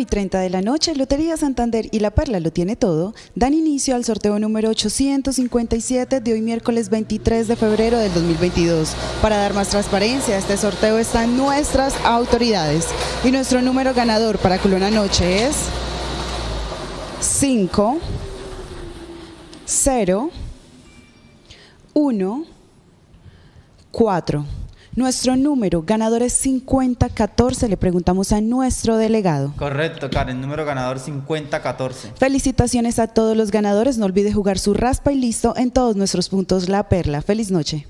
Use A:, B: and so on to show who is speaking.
A: y 30 de la noche, Lotería Santander y La Perla lo tiene todo, dan inicio al sorteo número 857 de hoy miércoles 23 de febrero del 2022. Para dar más transparencia a este sorteo están nuestras autoridades y nuestro número ganador para Culona Noche es 5 0 1 4. Nuestro número ganador es 5014. Le preguntamos a nuestro delegado.
B: Correcto, Karen, número ganador 5014.
A: Felicitaciones a todos los ganadores. No olvide jugar su raspa y listo en todos nuestros puntos La Perla. Feliz noche.